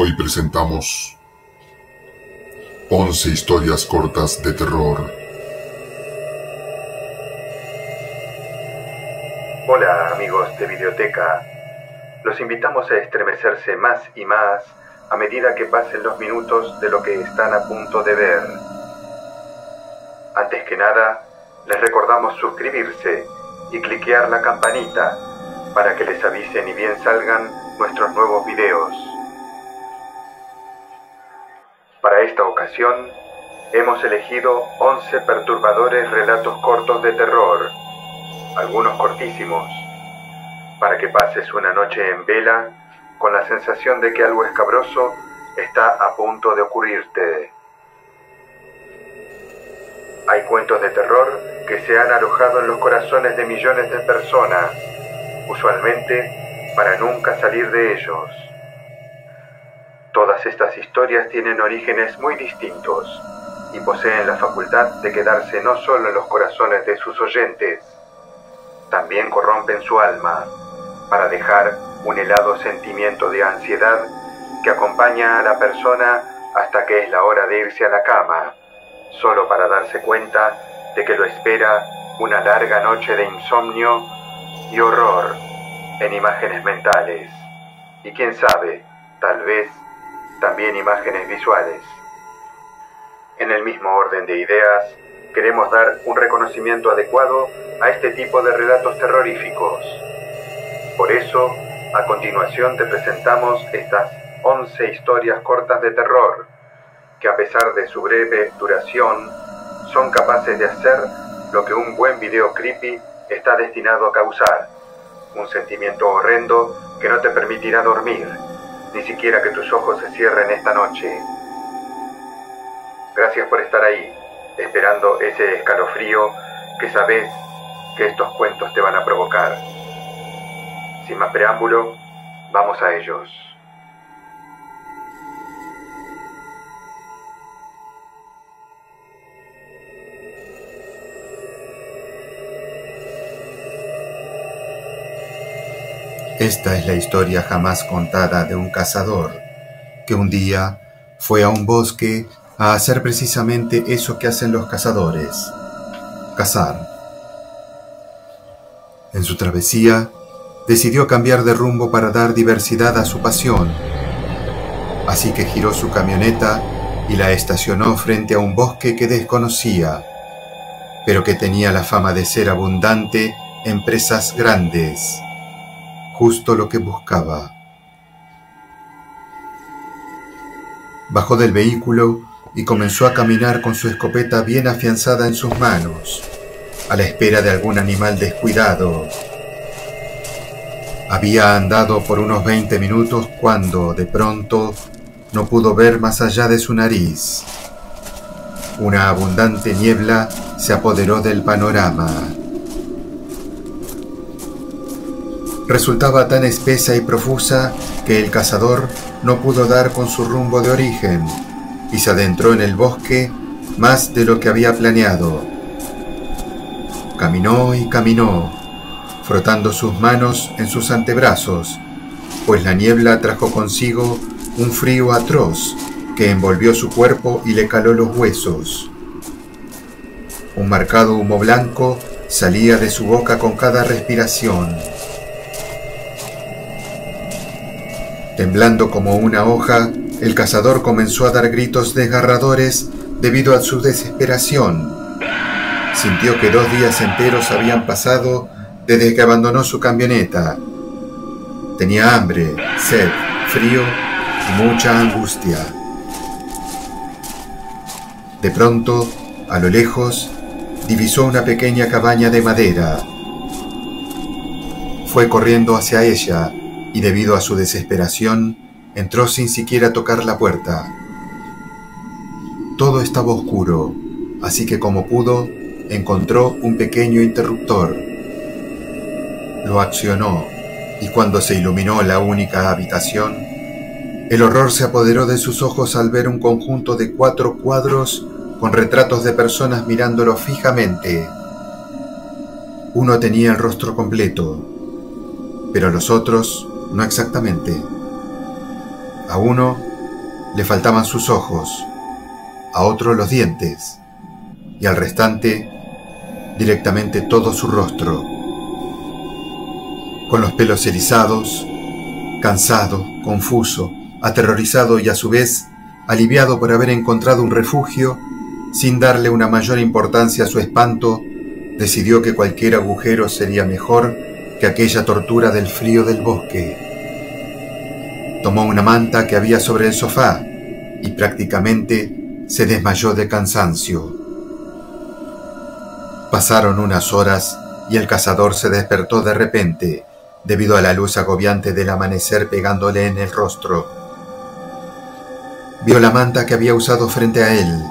Hoy presentamos 11 historias cortas de terror. Hola amigos de Videoteca. Los invitamos a estremecerse más y más a medida que pasen los minutos de lo que están a punto de ver. Antes que nada, les recordamos suscribirse y cliquear la campanita para que les avisen y bien salgan nuestros nuevos videos. Para esta ocasión, hemos elegido 11 perturbadores relatos cortos de terror, algunos cortísimos, para que pases una noche en vela con la sensación de que algo escabroso está a punto de ocurrirte. Hay cuentos de terror que se han alojado en los corazones de millones de personas, usualmente para nunca salir de ellos. Todas estas historias tienen orígenes muy distintos y poseen la facultad de quedarse no solo en los corazones de sus oyentes, también corrompen su alma para dejar un helado sentimiento de ansiedad que acompaña a la persona hasta que es la hora de irse a la cama, solo para darse cuenta de que lo espera una larga noche de insomnio y horror en imágenes mentales. Y quién sabe, tal vez también imágenes visuales. En el mismo orden de ideas, queremos dar un reconocimiento adecuado a este tipo de relatos terroríficos. Por eso, a continuación te presentamos estas 11 historias cortas de terror, que a pesar de su breve duración, son capaces de hacer lo que un buen video creepy está destinado a causar, un sentimiento horrendo que no te permitirá dormir, ni siquiera que tus ojos se cierren esta noche. Gracias por estar ahí, esperando ese escalofrío que sabes que estos cuentos te van a provocar. Sin más preámbulo, vamos a ellos. Esta es la historia jamás contada de un cazador que un día fue a un bosque a hacer precisamente eso que hacen los cazadores, cazar. En su travesía, decidió cambiar de rumbo para dar diversidad a su pasión, así que giró su camioneta y la estacionó frente a un bosque que desconocía, pero que tenía la fama de ser abundante en presas grandes justo lo que buscaba. Bajó del vehículo y comenzó a caminar con su escopeta bien afianzada en sus manos, a la espera de algún animal descuidado. Había andado por unos 20 minutos cuando, de pronto, no pudo ver más allá de su nariz. Una abundante niebla se apoderó del panorama. Resultaba tan espesa y profusa que el cazador no pudo dar con su rumbo de origen y se adentró en el bosque más de lo que había planeado. Caminó y caminó, frotando sus manos en sus antebrazos, pues la niebla trajo consigo un frío atroz que envolvió su cuerpo y le caló los huesos. Un marcado humo blanco salía de su boca con cada respiración. Temblando como una hoja, el cazador comenzó a dar gritos desgarradores debido a su desesperación. Sintió que dos días enteros habían pasado desde que abandonó su camioneta. Tenía hambre, sed, frío y mucha angustia. De pronto, a lo lejos, divisó una pequeña cabaña de madera. Fue corriendo hacia ella y debido a su desesperación entró sin siquiera tocar la puerta. Todo estaba oscuro, así que como pudo, encontró un pequeño interruptor. Lo accionó y cuando se iluminó la única habitación, el horror se apoderó de sus ojos al ver un conjunto de cuatro cuadros con retratos de personas mirándolo fijamente. Uno tenía el rostro completo, pero los otros no exactamente. A uno le faltaban sus ojos, a otro los dientes y al restante directamente todo su rostro, con los pelos erizados, cansado, confuso, aterrorizado y a su vez aliviado por haber encontrado un refugio, sin darle una mayor importancia a su espanto, decidió que cualquier agujero sería mejor que aquella tortura del frío del bosque. Tomó una manta que había sobre el sofá y prácticamente se desmayó de cansancio. Pasaron unas horas y el cazador se despertó de repente debido a la luz agobiante del amanecer pegándole en el rostro. Vio la manta que había usado frente a él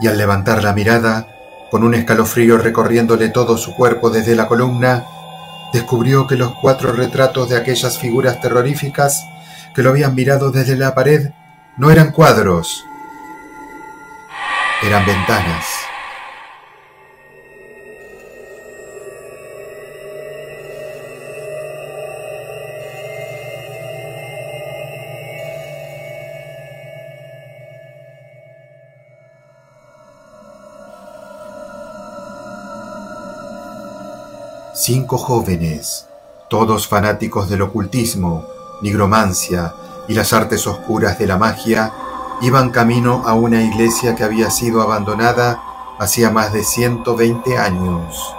y al levantar la mirada, con un escalofrío recorriéndole todo su cuerpo desde la columna, descubrió que los cuatro retratos de aquellas figuras terroríficas que lo habían mirado desde la pared no eran cuadros, eran ventanas. Cinco jóvenes, todos fanáticos del ocultismo, nigromancia y las artes oscuras de la magia, iban camino a una iglesia que había sido abandonada hacía más de 120 años.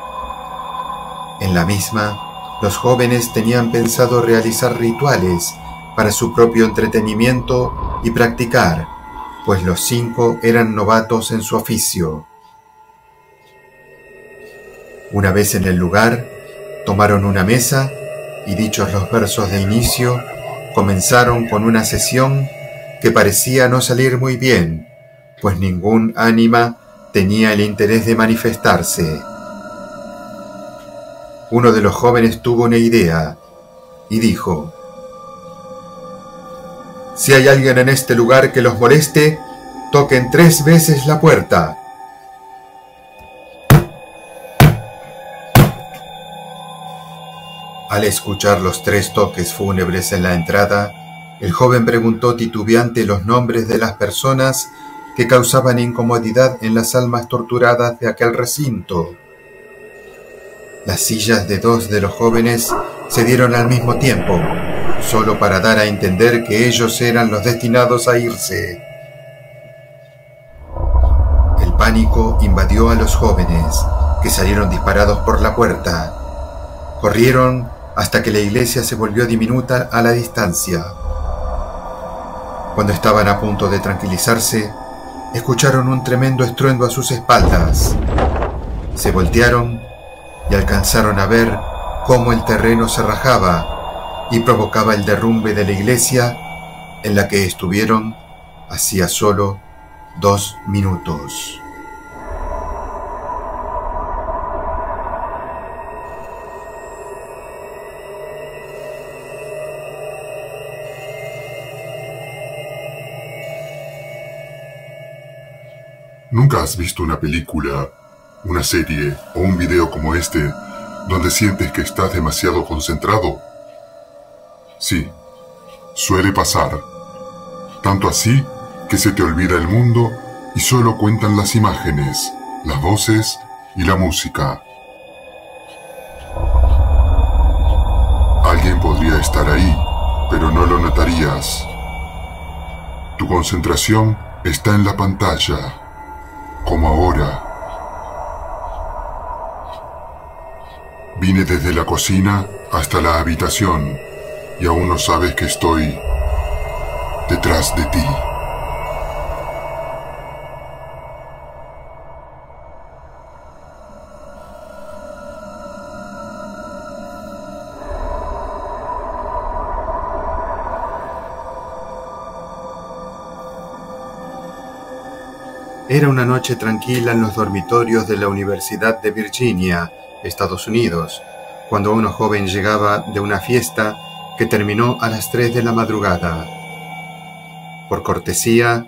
En la misma, los jóvenes tenían pensado realizar rituales para su propio entretenimiento y practicar, pues los cinco eran novatos en su oficio. Una vez en el lugar, tomaron una mesa y dichos los versos de inicio, comenzaron con una sesión que parecía no salir muy bien, pues ningún ánima tenía el interés de manifestarse. Uno de los jóvenes tuvo una idea y dijo, Si hay alguien en este lugar que los moleste, toquen tres veces la puerta. Al escuchar los tres toques fúnebres en la entrada, el joven preguntó titubeante los nombres de las personas que causaban incomodidad en las almas torturadas de aquel recinto. Las sillas de dos de los jóvenes se dieron al mismo tiempo, solo para dar a entender que ellos eran los destinados a irse. El pánico invadió a los jóvenes, que salieron disparados por la puerta. Corrieron hasta que la iglesia se volvió diminuta a la distancia. Cuando estaban a punto de tranquilizarse, escucharon un tremendo estruendo a sus espaldas. Se voltearon y alcanzaron a ver cómo el terreno se rajaba y provocaba el derrumbe de la iglesia en la que estuvieron hacía solo dos minutos. ¿Nunca has visto una película, una serie o un video como este donde sientes que estás demasiado concentrado? Sí, suele pasar. Tanto así que se te olvida el mundo y solo cuentan las imágenes, las voces y la música. Alguien podría estar ahí, pero no lo notarías. Tu concentración está en la pantalla como ahora. Vine desde la cocina hasta la habitación y aún no sabes que estoy detrás de ti. Era una noche tranquila en los dormitorios de la Universidad de Virginia, Estados Unidos, cuando una joven llegaba de una fiesta que terminó a las 3 de la madrugada. Por cortesía,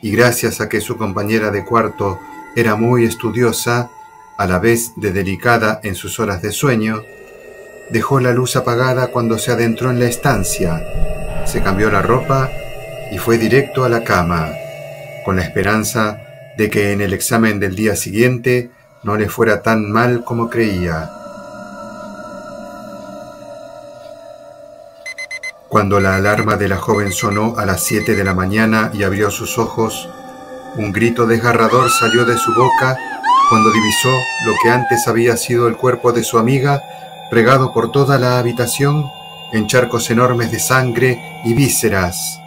y gracias a que su compañera de cuarto era muy estudiosa, a la vez de delicada en sus horas de sueño, dejó la luz apagada cuando se adentró en la estancia se cambió la ropa y fue directo a la cama, con la esperanza de que en el examen del día siguiente no le fuera tan mal como creía. Cuando la alarma de la joven sonó a las siete de la mañana y abrió sus ojos, un grito desgarrador salió de su boca cuando divisó lo que antes había sido el cuerpo de su amiga, regado por toda la habitación en charcos enormes de sangre y vísceras.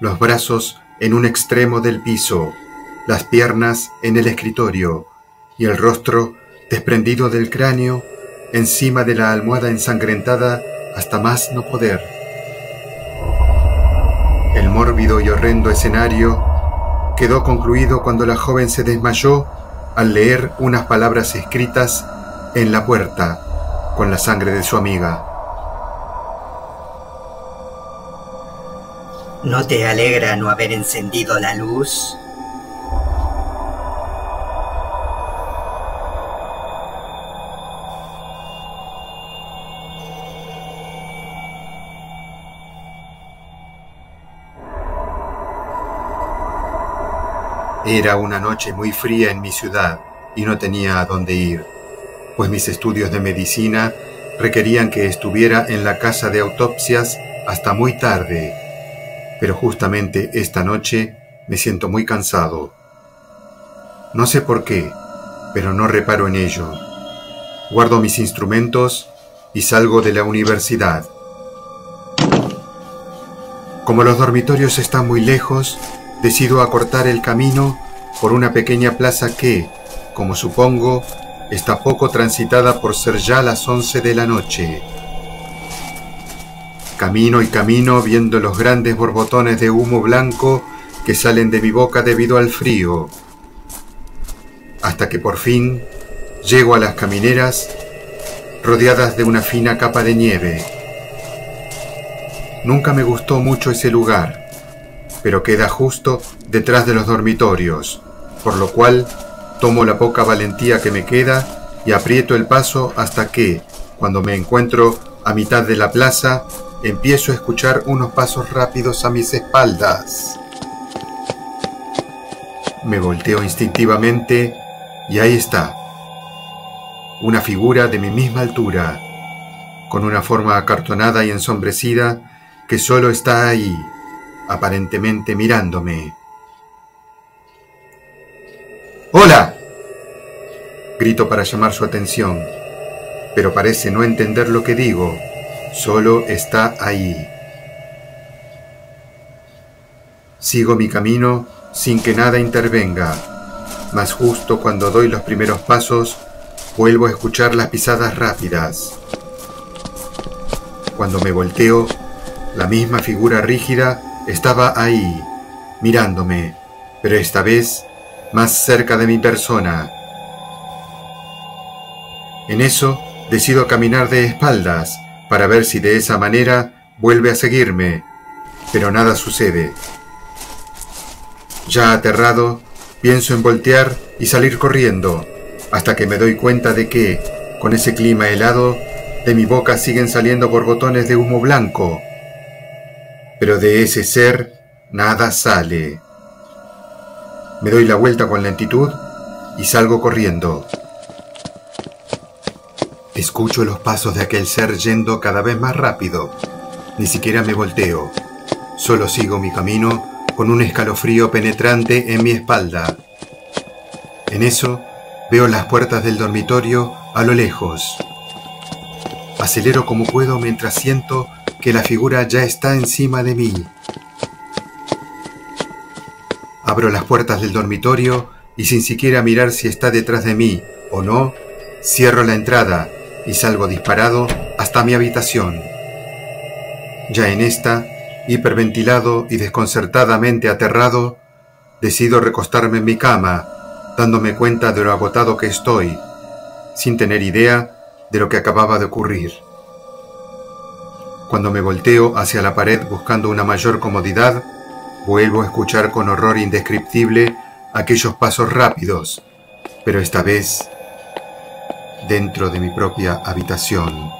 Los brazos en un extremo del piso, las piernas en el escritorio y el rostro desprendido del cráneo encima de la almohada ensangrentada hasta más no poder. El mórbido y horrendo escenario quedó concluido cuando la joven se desmayó al leer unas palabras escritas en la puerta con la sangre de su amiga. ¿No te alegra no haber encendido la luz? Era una noche muy fría en mi ciudad y no tenía a dónde ir, pues mis estudios de medicina requerían que estuviera en la casa de autopsias hasta muy tarde. Pero justamente esta noche me siento muy cansado. No sé por qué, pero no reparo en ello. Guardo mis instrumentos y salgo de la universidad. Como los dormitorios están muy lejos, decido acortar el camino por una pequeña plaza que, como supongo, está poco transitada por ser ya las once de la noche. Camino y camino viendo los grandes borbotones de humo blanco que salen de mi boca debido al frío, hasta que por fin llego a las camineras rodeadas de una fina capa de nieve. Nunca me gustó mucho ese lugar pero queda justo detrás de los dormitorios, por lo cual tomo la poca valentía que me queda y aprieto el paso hasta que, cuando me encuentro a mitad de la plaza, empiezo a escuchar unos pasos rápidos a mis espaldas. Me volteo instintivamente y ahí está, una figura de mi misma altura, con una forma acartonada y ensombrecida que solo está ahí, aparentemente mirándome. ¡Hola! Grito para llamar su atención, pero parece no entender lo que digo, solo está ahí. Sigo mi camino sin que nada intervenga, mas justo cuando doy los primeros pasos, vuelvo a escuchar las pisadas rápidas. Cuando me volteo, la misma figura rígida estaba ahí, mirándome, pero esta vez más cerca de mi persona. En eso decido caminar de espaldas para ver si de esa manera vuelve a seguirme, pero nada sucede. Ya aterrado, pienso en voltear y salir corriendo, hasta que me doy cuenta de que, con ese clima helado, de mi boca siguen saliendo borbotones de humo blanco, pero de ese ser nada sale. Me doy la vuelta con lentitud y salgo corriendo. Escucho los pasos de aquel ser yendo cada vez más rápido. Ni siquiera me volteo. Solo sigo mi camino con un escalofrío penetrante en mi espalda. En eso veo las puertas del dormitorio a lo lejos. Acelero como puedo mientras siento que la figura ya está encima de mí. Abro las puertas del dormitorio y sin siquiera mirar si está detrás de mí o no, cierro la entrada y salgo disparado hasta mi habitación. Ya en esta, hiperventilado y desconcertadamente aterrado, decido recostarme en mi cama, dándome cuenta de lo agotado que estoy, sin tener idea de lo que acababa de ocurrir. Cuando me volteo hacia la pared buscando una mayor comodidad, vuelvo a escuchar con horror indescriptible aquellos pasos rápidos, pero esta vez dentro de mi propia habitación.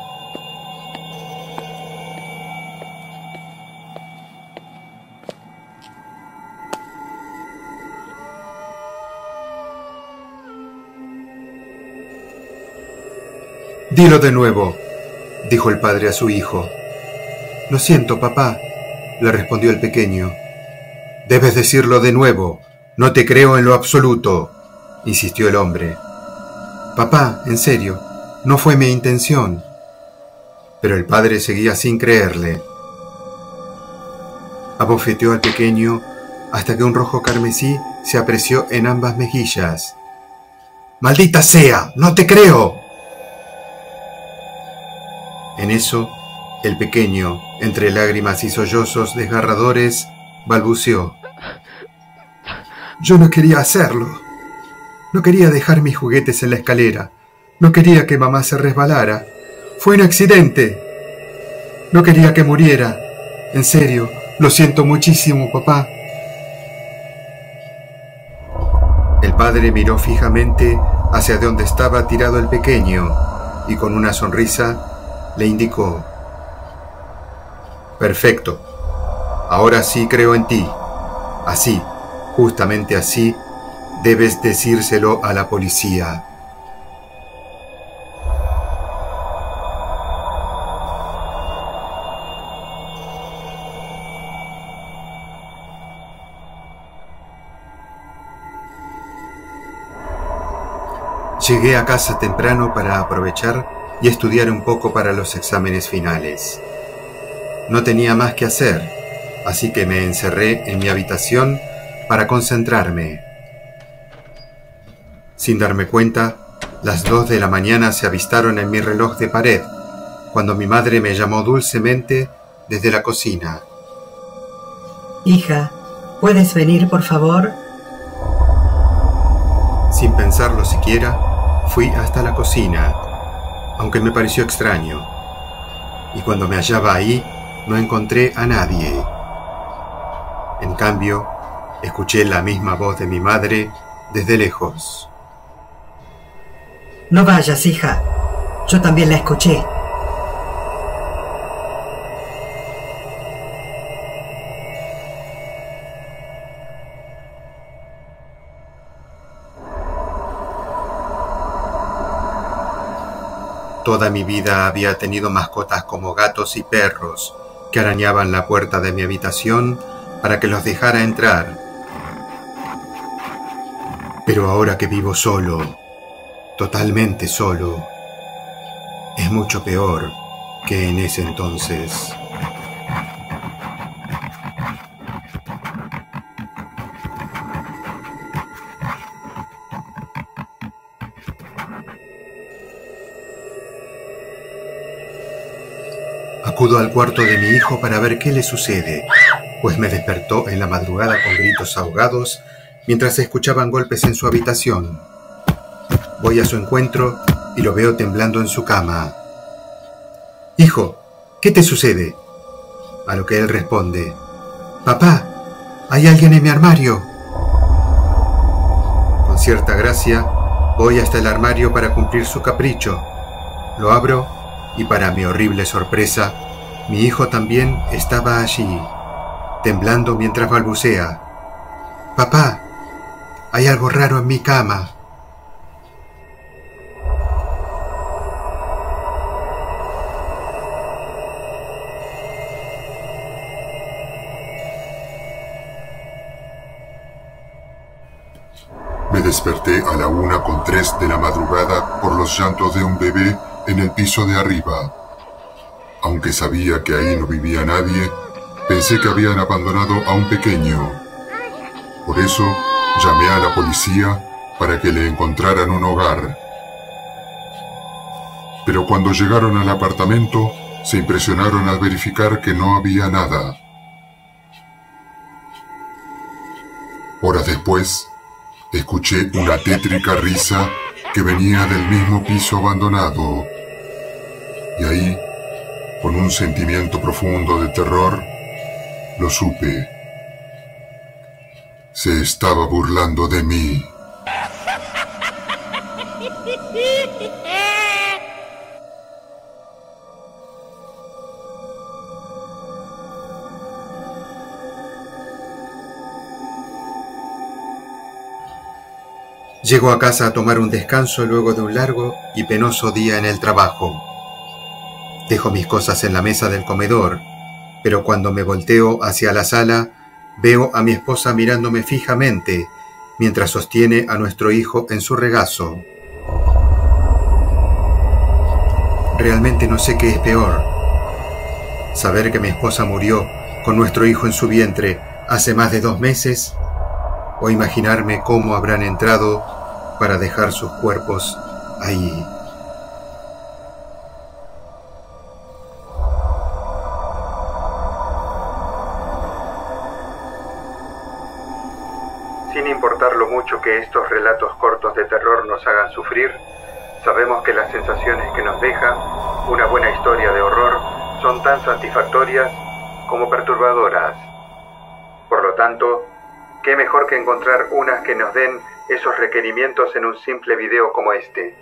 Dilo de nuevo, dijo el padre a su hijo. Lo siento, papá, le respondió el pequeño. Debes decirlo de nuevo. No te creo en lo absoluto, insistió el hombre. Papá, en serio, no fue mi intención. Pero el padre seguía sin creerle. Abofeteó al pequeño hasta que un rojo carmesí se apreció en ambas mejillas. ¡Maldita sea! ¡No te creo! En eso, el pequeño, entre lágrimas y sollozos desgarradores, balbuceó. Yo no quería hacerlo. No quería dejar mis juguetes en la escalera. No quería que mamá se resbalara. Fue un accidente. No quería que muriera. En serio, lo siento muchísimo, papá. El padre miró fijamente hacia donde estaba tirado el pequeño y con una sonrisa le indicó, Perfecto. Ahora sí creo en ti. Así, justamente así, debes decírselo a la policía. Llegué a casa temprano para aprovechar y estudiar un poco para los exámenes finales. No tenía más que hacer, así que me encerré en mi habitación para concentrarme. Sin darme cuenta, las dos de la mañana se avistaron en mi reloj de pared, cuando mi madre me llamó dulcemente desde la cocina. Hija, ¿puedes venir, por favor? Sin pensarlo siquiera, fui hasta la cocina, aunque me pareció extraño. Y cuando me hallaba ahí, no encontré a nadie. En cambio, escuché la misma voz de mi madre desde lejos. No vayas, hija. Yo también la escuché. Toda mi vida había tenido mascotas como gatos y perros, que arañaban la puerta de mi habitación para que los dejara entrar. Pero ahora que vivo solo, totalmente solo, es mucho peor que en ese entonces. Acudo al cuarto de mi hijo para ver qué le sucede, pues me despertó en la madrugada con gritos ahogados mientras escuchaban golpes en su habitación. Voy a su encuentro y lo veo temblando en su cama. Hijo, ¿qué te sucede? A lo que él responde, Papá, hay alguien en mi armario. Con cierta gracia, voy hasta el armario para cumplir su capricho. Lo abro y para mi horrible sorpresa, mi hijo también estaba allí, temblando mientras balbucea. Papá, hay algo raro en mi cama. Desperté a la una con tres de la madrugada por los llantos de un bebé en el piso de arriba. Aunque sabía que ahí no vivía nadie, pensé que habían abandonado a un pequeño. Por eso llamé a la policía para que le encontraran un hogar. Pero cuando llegaron al apartamento, se impresionaron al verificar que no había nada. Horas después, escuché una tétrica risa que venía del mismo piso abandonado. Y ahí con un sentimiento profundo de terror, lo supe. Se estaba burlando de mí. Llego a casa a tomar un descanso luego de un largo y penoso día en el trabajo. Dejo mis cosas en la mesa del comedor, pero cuando me volteo hacia la sala, veo a mi esposa mirándome fijamente mientras sostiene a nuestro hijo en su regazo. Realmente no sé qué es peor. Saber que mi esposa murió con nuestro hijo en su vientre hace más de dos meses o imaginarme cómo habrán entrado para dejar sus cuerpos ahí. Sin importar lo mucho que estos relatos cortos de terror nos hagan sufrir, sabemos que las sensaciones que nos deja una buena historia de horror son tan satisfactorias como perturbadoras. Por lo tanto, ¿qué mejor que encontrar unas que nos den esos requerimientos en un simple video como este?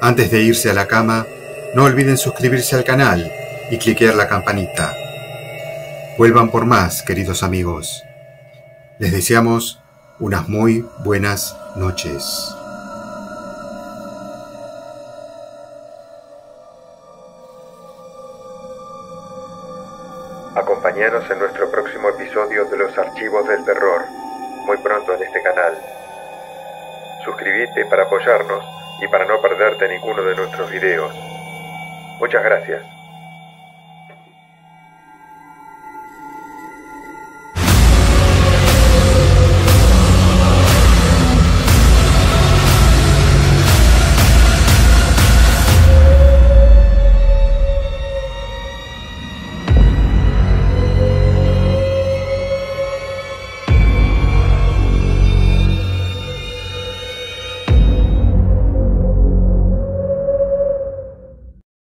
Antes de irse a la cama, no olviden suscribirse al canal y cliquear la campanita. Vuelvan por más, queridos amigos. Les deseamos unas muy buenas noches. Acompañanos en nuestro próximo episodio de los Archivos del Terror, muy pronto en este canal. Suscríbete para apoyarnos y para no perderte ninguno de nuestros videos. Muchas gracias.